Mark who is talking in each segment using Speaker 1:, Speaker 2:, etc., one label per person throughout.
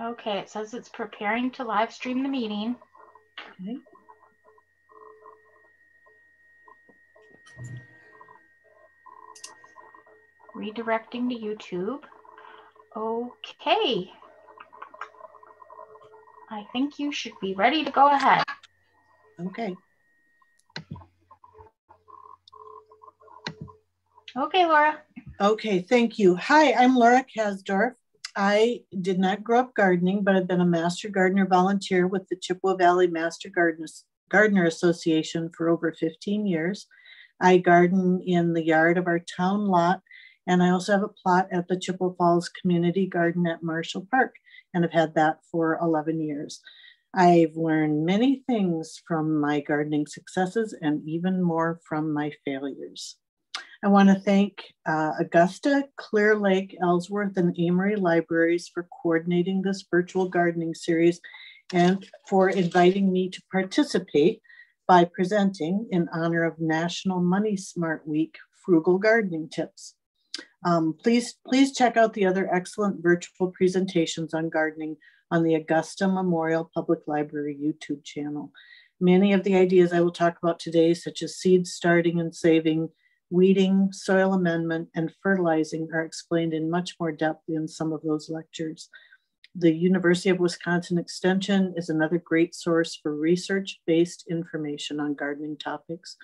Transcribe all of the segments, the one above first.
Speaker 1: Okay, it says it's preparing to live stream the meeting.
Speaker 2: Okay.
Speaker 1: Redirecting to YouTube. Okay. I think you should be ready to go ahead.
Speaker 2: Okay.
Speaker 1: Okay, Laura.
Speaker 2: Okay, thank you. Hi, I'm Laura Kasdorf. I did not grow up gardening, but I've been a master gardener volunteer with the Chippewa Valley Master Gardeners, Gardener Association for over 15 years. I garden in the yard of our town lot, and I also have a plot at the Chippewa Falls Community Garden at Marshall Park, and I've had that for 11 years. I've learned many things from my gardening successes and even more from my failures. I want to thank uh, Augusta, Clear Lake, Ellsworth, and Amery Libraries for coordinating this virtual gardening series and for inviting me to participate by presenting in honor of National Money Smart Week Frugal Gardening Tips. Um, please, please check out the other excellent virtual presentations on gardening on the Augusta Memorial Public Library YouTube channel. Many of the ideas I will talk about today, such as seed starting and saving, weeding, soil amendment, and fertilizing are explained in much more depth in some of those lectures. The University of Wisconsin Extension is another great source for research-based information on gardening topics.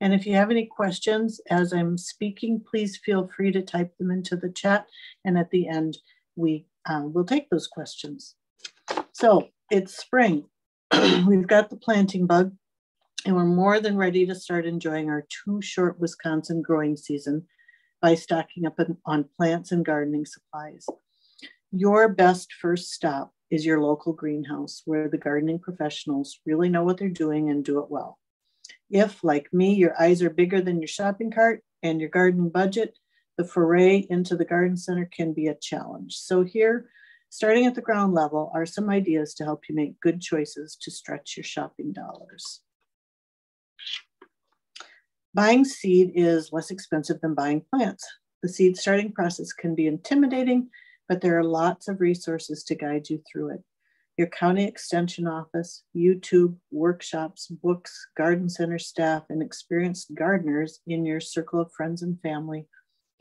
Speaker 2: And if you have any questions as I'm speaking, please feel free to type them into the chat. And at the end, we uh, will take those questions. So it's spring. We've got the planting bug and we're more than ready to start enjoying our too short Wisconsin growing season by stocking up on plants and gardening supplies. Your best first stop is your local greenhouse where the gardening professionals really know what they're doing and do it well. If, like me, your eyes are bigger than your shopping cart and your garden budget, the foray into the garden center can be a challenge. So, here, starting at the ground level, are some ideas to help you make good choices to stretch your shopping dollars. Buying seed is less expensive than buying plants. The seed starting process can be intimidating, but there are lots of resources to guide you through it. Your county extension office, YouTube, workshops, books, garden center staff, and experienced gardeners in your circle of friends and family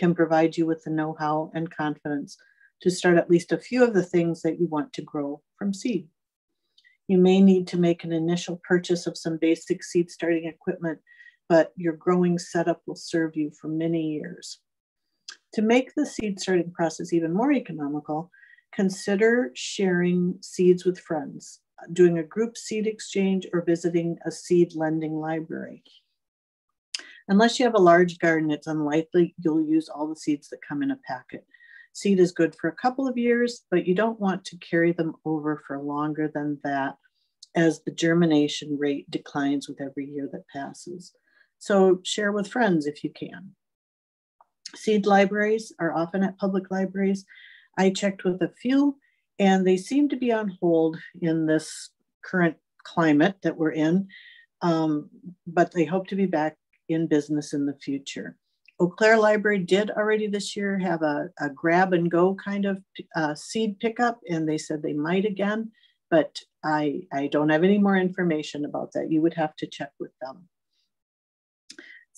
Speaker 2: can provide you with the know how and confidence to start at least a few of the things that you want to grow from seed. You may need to make an initial purchase of some basic seed starting equipment but your growing setup will serve you for many years. To make the seed starting process even more economical, consider sharing seeds with friends, doing a group seed exchange, or visiting a seed lending library. Unless you have a large garden, it's unlikely you'll use all the seeds that come in a packet. Seed is good for a couple of years, but you don't want to carry them over for longer than that as the germination rate declines with every year that passes. So share with friends if you can. Seed libraries are often at public libraries. I checked with a few and they seem to be on hold in this current climate that we're in, um, but they hope to be back in business in the future. Eau Claire Library did already this year have a, a grab and go kind of uh, seed pickup, and they said they might again, but I, I don't have any more information about that. You would have to check with them.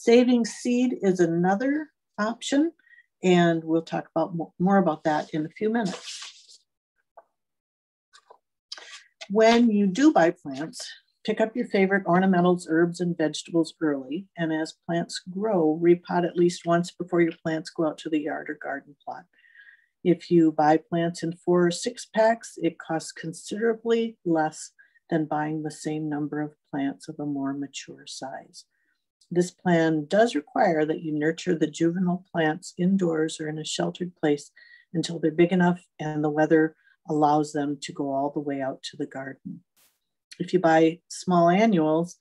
Speaker 2: Saving seed is another option, and we'll talk about more about that in a few minutes. When you do buy plants, pick up your favorite ornamentals, herbs, and vegetables early, and as plants grow, repot at least once before your plants go out to the yard or garden plot. If you buy plants in four or six packs, it costs considerably less than buying the same number of plants of a more mature size. This plan does require that you nurture the juvenile plants indoors or in a sheltered place until they're big enough and the weather allows them to go all the way out to the garden. If you buy small annuals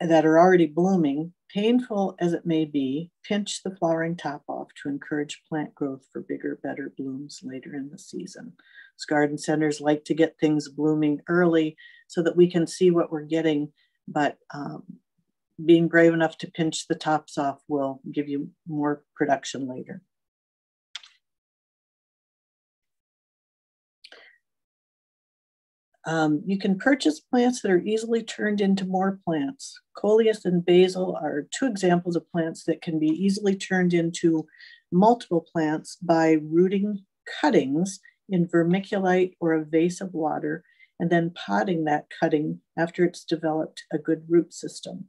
Speaker 2: that are already blooming, painful as it may be, pinch the flowering top off to encourage plant growth for bigger, better blooms later in the season. As garden centers like to get things blooming early so that we can see what we're getting, but um, being brave enough to pinch the tops off will give you more production later. Um, you can purchase plants that are easily turned into more plants. Coleus and basil are two examples of plants that can be easily turned into multiple plants by rooting cuttings in vermiculite or a vase of water and then potting that cutting after it's developed a good root system.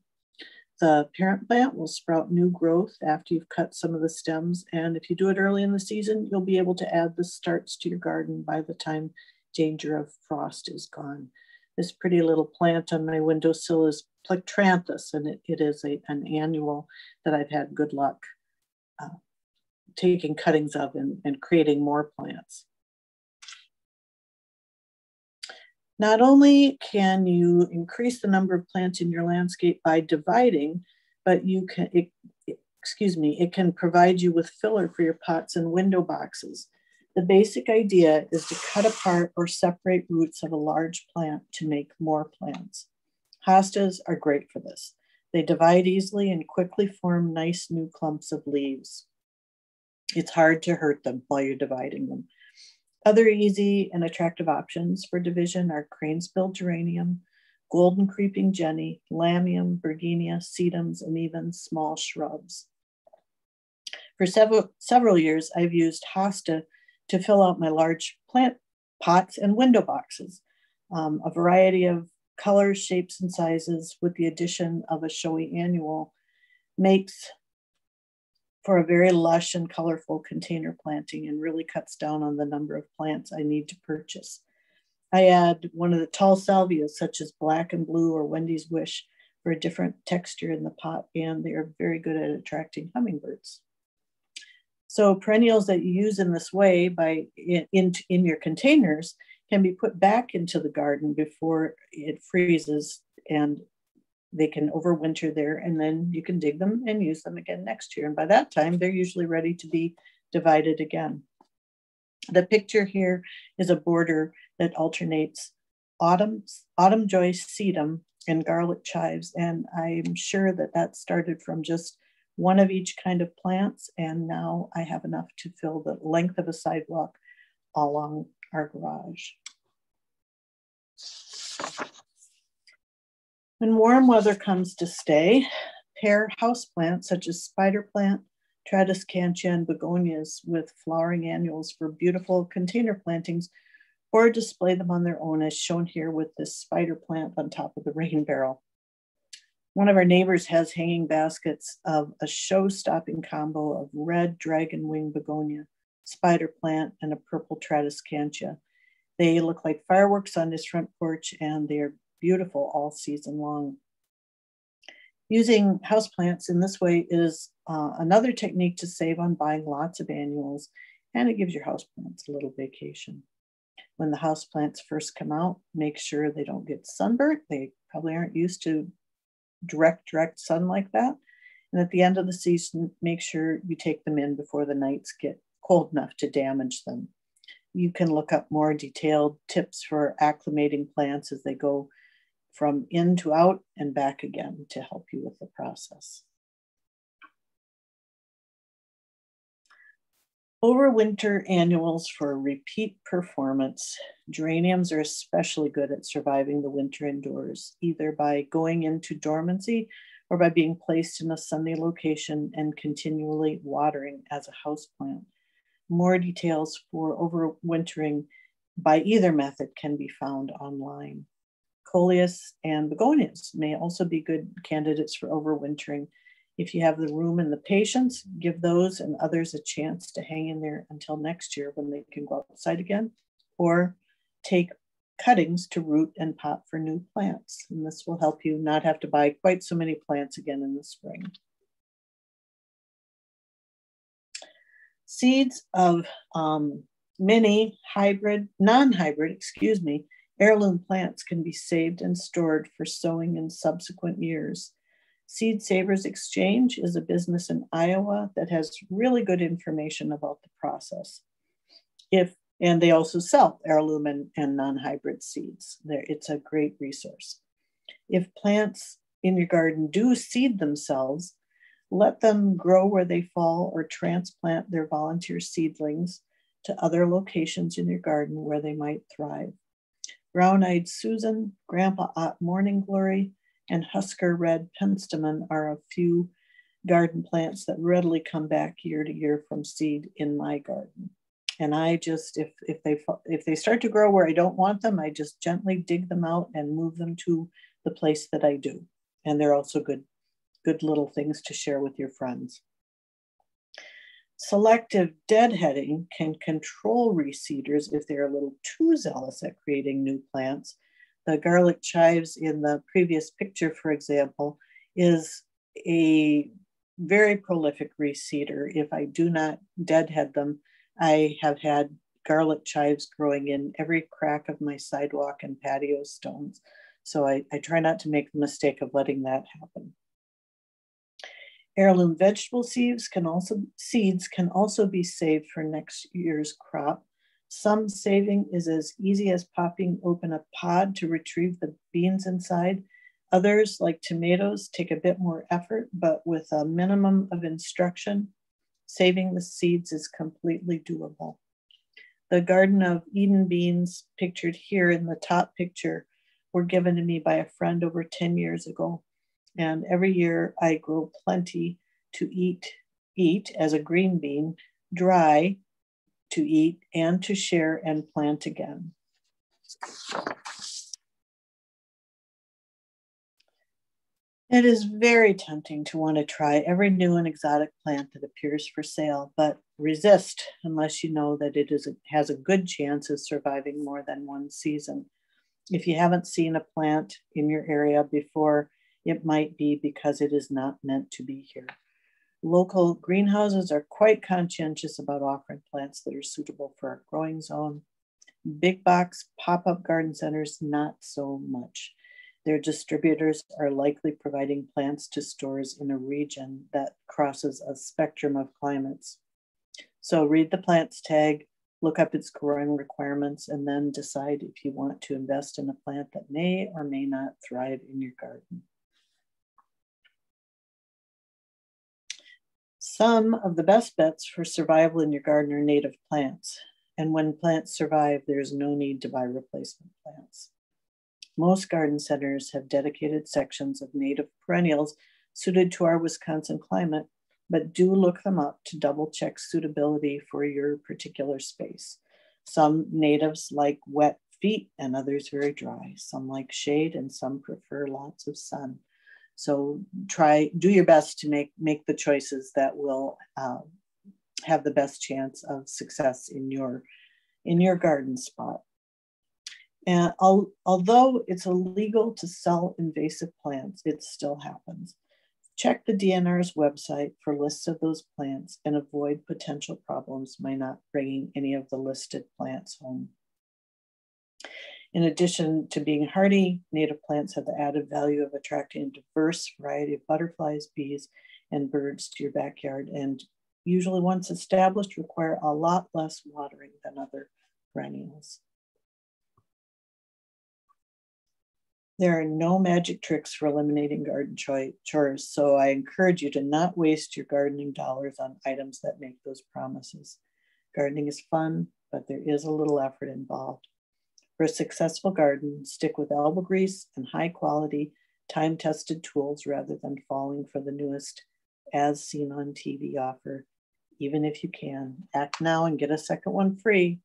Speaker 2: The parent plant will sprout new growth after you've cut some of the stems. And if you do it early in the season, you'll be able to add the starts to your garden by the time danger of frost is gone. This pretty little plant on my windowsill is Plectranthus, and it, it is a, an annual that I've had good luck uh, taking cuttings of and, and creating more plants. Not only can you increase the number of plants in your landscape by dividing, but you can, it, excuse me, it can provide you with filler for your pots and window boxes. The basic idea is to cut apart or separate roots of a large plant to make more plants. Hostas are great for this. They divide easily and quickly form nice new clumps of leaves. It's hard to hurt them while you're dividing them. Other easy and attractive options for division are cranesbill geranium, golden creeping jenny, lamium, bergenia, sedums, and even small shrubs. For several, several years, I've used hosta to fill out my large plant pots and window boxes. Um, a variety of colors, shapes, and sizes with the addition of a showy annual makes for a very lush and colorful container planting and really cuts down on the number of plants I need to purchase. I add one of the tall salvias, such as black and blue or Wendy's Wish, for a different texture in the pot, and they are very good at attracting hummingbirds. So perennials that you use in this way by in, in, in your containers can be put back into the garden before it freezes and they can overwinter there and then you can dig them and use them again next year. And by that time, they're usually ready to be divided again. The picture here is a border that alternates autumn, autumn joy sedum and garlic chives. And I'm sure that that started from just one of each kind of plants. And now I have enough to fill the length of a sidewalk along our garage. When warm weather comes to stay, pair houseplants such as spider plant, tradescantia, and begonias with flowering annuals for beautiful container plantings or display them on their own as shown here with this spider plant on top of the rain barrel. One of our neighbors has hanging baskets of a show-stopping combo of red dragon wing begonia, spider plant, and a purple tradescantia. They look like fireworks on his front porch and they're beautiful all season long. Using houseplants in this way is uh, another technique to save on buying lots of annuals, and it gives your houseplants a little vacation. When the houseplants first come out, make sure they don't get sunburnt. They probably aren't used to direct, direct sun like that. And at the end of the season, make sure you take them in before the nights get cold enough to damage them. You can look up more detailed tips for acclimating plants as they go from in to out and back again to help you with the process. Overwinter annuals for repeat performance. Geraniums are especially good at surviving the winter indoors, either by going into dormancy or by being placed in a sunny location and continually watering as a houseplant. More details for overwintering by either method can be found online. Coleus and begonias may also be good candidates for overwintering. If you have the room and the patience, give those and others a chance to hang in there until next year when they can go outside again, or take cuttings to root and pot for new plants. And this will help you not have to buy quite so many plants again in the spring. Seeds of um, many hybrid, non-hybrid, excuse me, Heirloom plants can be saved and stored for sowing in subsequent years. Seed Savers Exchange is a business in Iowa that has really good information about the process. If and they also sell heirloom and, and non-hybrid seeds. There, it's a great resource. If plants in your garden do seed themselves, let them grow where they fall or transplant their volunteer seedlings to other locations in your garden where they might thrive. Brown Eyed Susan, Grandpa Ott Morning Glory, and Husker Red Penstemon are a few garden plants that readily come back year to year from seed in my garden. And I just, if, if they if they start to grow where I don't want them, I just gently dig them out and move them to the place that I do. And they're also good, good little things to share with your friends. Selective deadheading can control reseeders if they're a little too zealous at creating new plants. The garlic chives in the previous picture, for example, is a very prolific reseeder. If I do not deadhead them, I have had garlic chives growing in every crack of my sidewalk and patio stones. So I, I try not to make the mistake of letting that happen. Heirloom vegetable seeds can also seeds can also be saved for next year's crop. Some saving is as easy as popping open a pod to retrieve the beans inside. Others, like tomatoes, take a bit more effort, but with a minimum of instruction, saving the seeds is completely doable. The Garden of Eden beans, pictured here in the top picture, were given to me by a friend over 10 years ago. And every year I grow plenty to eat, eat as a green bean, dry to eat and to share and plant again. It is very tempting to want to try every new and exotic plant that appears for sale, but resist unless you know that it is a, has a good chance of surviving more than one season. If you haven't seen a plant in your area before, it might be because it is not meant to be here. Local greenhouses are quite conscientious about offering plants that are suitable for our growing zone. Big box pop up garden centers, not so much. Their distributors are likely providing plants to stores in a region that crosses a spectrum of climates. So read the plants tag, look up its growing requirements, and then decide if you want to invest in a plant that may or may not thrive in your garden. Some of the best bets for survival in your garden are native plants. And when plants survive, there's no need to buy replacement plants. Most garden centers have dedicated sections of native perennials suited to our Wisconsin climate, but do look them up to double check suitability for your particular space. Some natives like wet feet and others very dry. Some like shade and some prefer lots of sun. So try, do your best to make, make the choices that will uh, have the best chance of success in your, in your garden spot. And al although it's illegal to sell invasive plants, it still happens. Check the DNR's website for lists of those plants and avoid potential problems by not bringing any of the listed plants home. In addition to being hardy, native plants have the added value of attracting a diverse variety of butterflies, bees, and birds to your backyard, and usually once established require a lot less watering than other perennials. There are no magic tricks for eliminating garden chores, so I encourage you to not waste your gardening dollars on items that make those promises. Gardening is fun, but there is a little effort involved. For a successful garden, stick with elbow grease and high quality, time tested tools rather than falling for the newest as seen on TV offer. Even if you can, act now and get a second one free.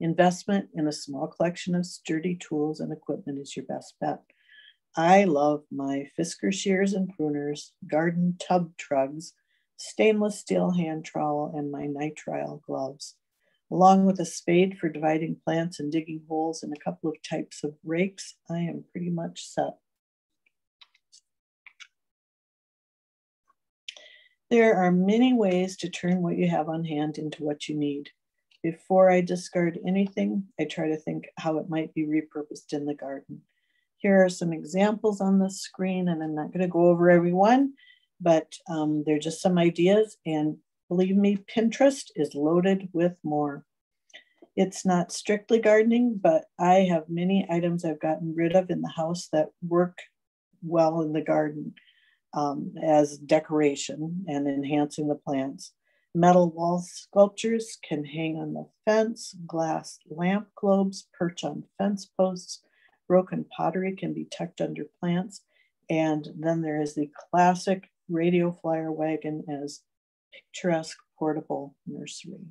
Speaker 2: Investment in a small collection of sturdy tools and equipment is your best bet. I love my Fiskars shears and pruners, garden tub trugs, stainless steel hand trowel, and my nitrile gloves along with a spade for dividing plants and digging holes and a couple of types of rakes, I am pretty much set. There are many ways to turn what you have on hand into what you need. Before I discard anything, I try to think how it might be repurposed in the garden. Here are some examples on the screen, and I'm not going to go over every one, but um, they're just some ideas. And Believe me, Pinterest is loaded with more. It's not strictly gardening, but I have many items I've gotten rid of in the house that work well in the garden um, as decoration and enhancing the plants. Metal wall sculptures can hang on the fence. Glass lamp globes perch on fence posts. Broken pottery can be tucked under plants. And then there is the classic radio flyer wagon as picturesque portable nursery.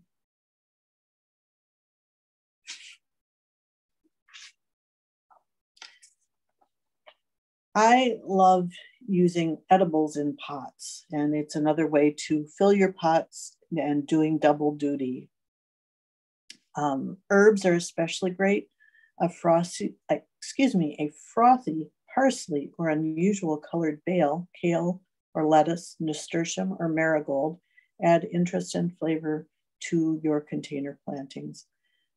Speaker 2: I love using edibles in pots, and it's another way to fill your pots and doing double duty. Um, herbs are especially great. A frosty, excuse me, a frothy parsley or unusual colored basil, kale or lettuce, nasturtium or marigold add interest and flavor to your container plantings.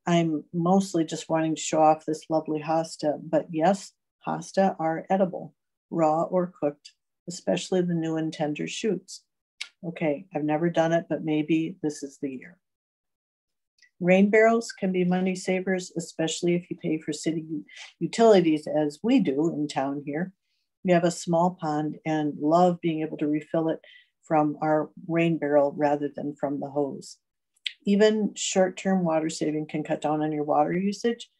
Speaker 2: I'm mostly just wanting to show off this lovely hosta, but yes, hosta are edible, raw or cooked, especially the new and tender shoots. Okay, I've never done it, but maybe this is the year. Rain barrels can be money savers, especially if you pay for city utilities as we do in town here. We have a small pond and love being able to refill it from our rain barrel rather than from the hose. Even short term water saving can cut down on your water usage.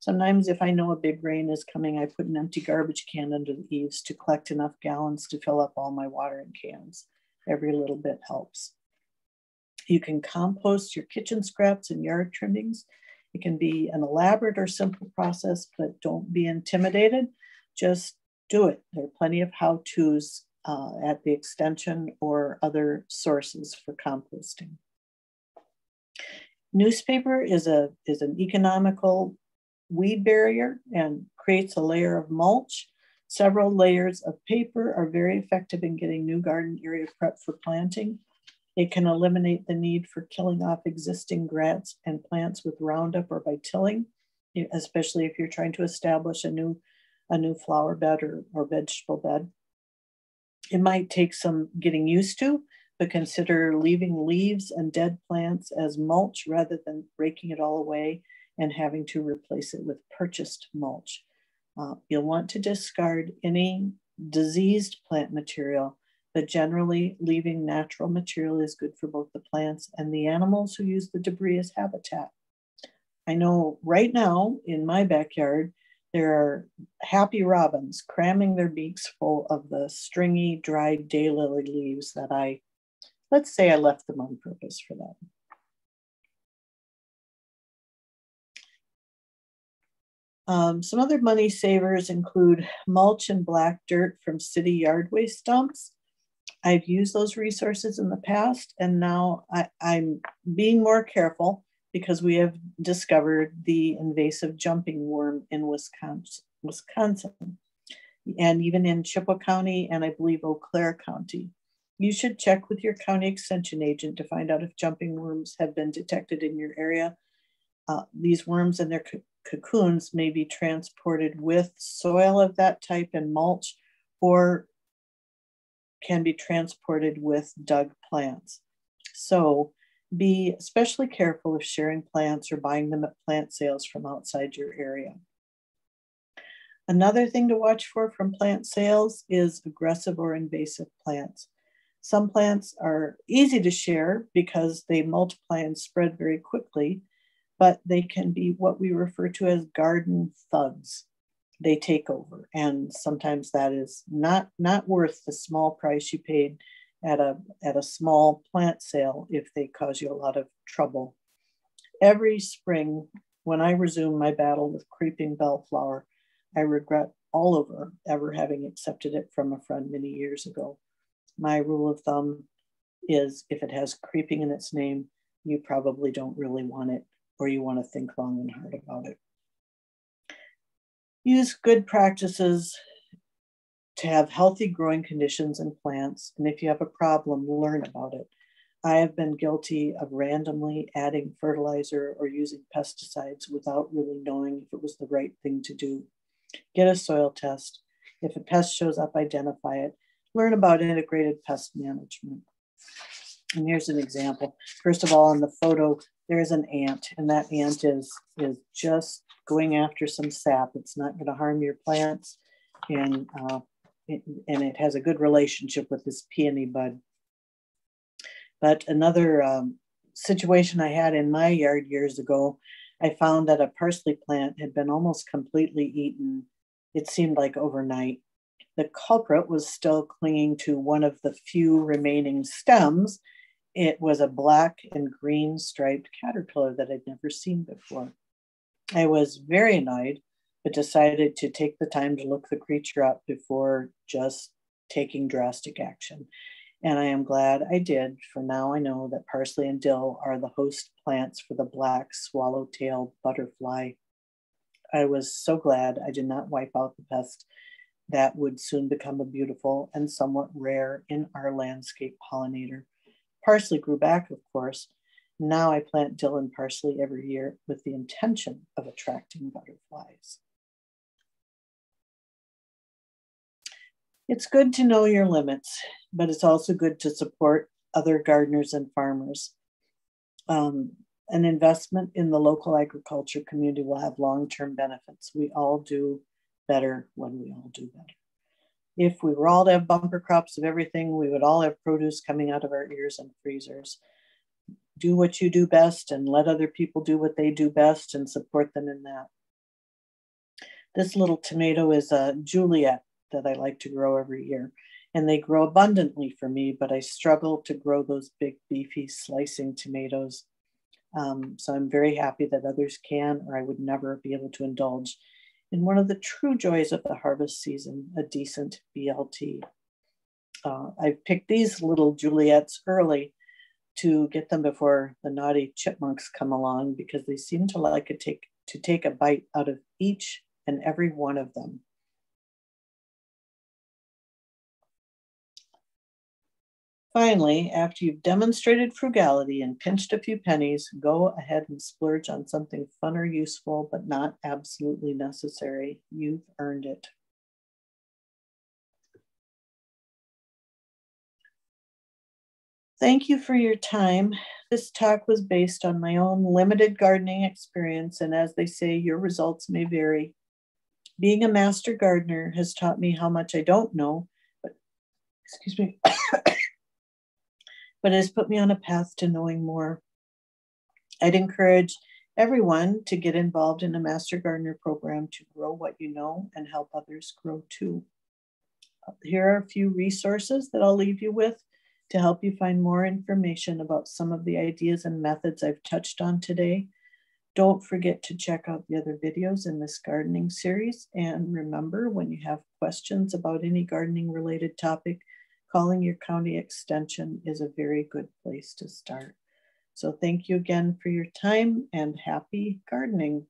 Speaker 2: Sometimes, if I know a big rain is coming, I put an empty garbage can under the eaves to collect enough gallons to fill up all my watering cans. Every little bit helps. You can compost your kitchen scraps and yard trimmings. It can be an elaborate or simple process, but don't be intimidated. Just do it. There are plenty of how to's uh, at the extension or other sources for composting. Newspaper is, a, is an economical weed barrier and creates a layer of mulch. Several layers of paper are very effective in getting new garden area prep for planting. It can eliminate the need for killing off existing grass and plants with Roundup or by tilling, especially if you're trying to establish a new, a new flower bed or, or vegetable bed. It might take some getting used to, but consider leaving leaves and dead plants as mulch rather than breaking it all away and having to replace it with purchased mulch. Uh, you'll want to discard any diseased plant material, but generally leaving natural material is good for both the plants and the animals who use the debris as habitat. I know right now in my backyard, there are happy robins cramming their beaks full of the stringy, dried daylily leaves that I, let's say I left them on purpose for them. Um, some other money savers include mulch and black dirt from city yard waste dumps. I've used those resources in the past, and now I, I'm being more careful because we have discovered the invasive jumping worm in Wisconsin, and even in Chippewa County and I believe Eau Claire County. You should check with your county extension agent to find out if jumping worms have been detected in your area. Uh, these worms and their co cocoons may be transported with soil of that type and mulch or can be transported with dug plants. So be especially careful of sharing plants or buying them at plant sales from outside your area. Another thing to watch for from plant sales is aggressive or invasive plants. Some plants are easy to share because they multiply and spread very quickly, but they can be what we refer to as garden thugs. They take over, and sometimes that is not, not worth the small price you paid at a, at a small plant sale if they cause you a lot of trouble. Every spring, when I resume my battle with creeping bellflower, I regret all over ever having accepted it from a friend many years ago. My rule of thumb is if it has creeping in its name, you probably don't really want it or you want to think long and hard about it. Use good practices to have healthy growing conditions in plants. And if you have a problem, learn about it. I have been guilty of randomly adding fertilizer or using pesticides without really knowing if it was the right thing to do. Get a soil test. If a pest shows up, identify it. Learn about integrated pest management. And here's an example. First of all, in the photo, there's an ant, and that ant is, is just going after some sap. It's not going to harm your plants. And uh, and it has a good relationship with this peony bud. But another um, situation I had in my yard years ago, I found that a parsley plant had been almost completely eaten. It seemed like overnight. The culprit was still clinging to one of the few remaining stems. It was a black and green striped caterpillar that I'd never seen before. I was very annoyed, but decided to take the time to look the creature up before just taking drastic action. And I am glad I did, for now I know that parsley and dill are the host plants for the black swallow-tailed butterfly. I was so glad I did not wipe out the pest that would soon become a beautiful and somewhat rare in our landscape pollinator. Parsley grew back, of course. Now I plant dill and parsley every year with the intention of attracting butterflies. It's good to know your limits, but it's also good to support other gardeners and farmers. Um, an investment in the local agriculture community will have long term benefits. We all do better when we all do better. If we were all to have bumper crops of everything, we would all have produce coming out of our ears and freezers. Do what you do best and let other people do what they do best and support them in that. This little tomato is a Juliet that I like to grow every year. And they grow abundantly for me, but I struggle to grow those big, beefy, slicing tomatoes. Um, so I'm very happy that others can, or I would never be able to indulge in one of the true joys of the harvest season, a decent BLT. Uh, I picked these little Juliets early to get them before the naughty chipmunks come along because they seem to like to take, to take a bite out of each and every one of them. Finally, after you've demonstrated frugality and pinched a few pennies, go ahead and splurge on something fun or useful, but not absolutely necessary. You've earned it. Thank you for your time. This talk was based on my own limited gardening experience, and as they say, your results may vary. Being a master gardener has taught me how much I don't know, but excuse me, but it has put me on a path to knowing more. I'd encourage everyone to get involved in a Master Gardener program to grow what you know and help others grow too. Here are a few resources that I'll leave you with to help you find more information about some of the ideas and methods I've touched on today. Don't forget to check out the other videos in this gardening series. And remember, when you have questions about any gardening related topic, calling your county extension is a very good place to start. So thank you again for your time and happy gardening.